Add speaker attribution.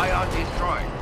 Speaker 1: Ion destroyed.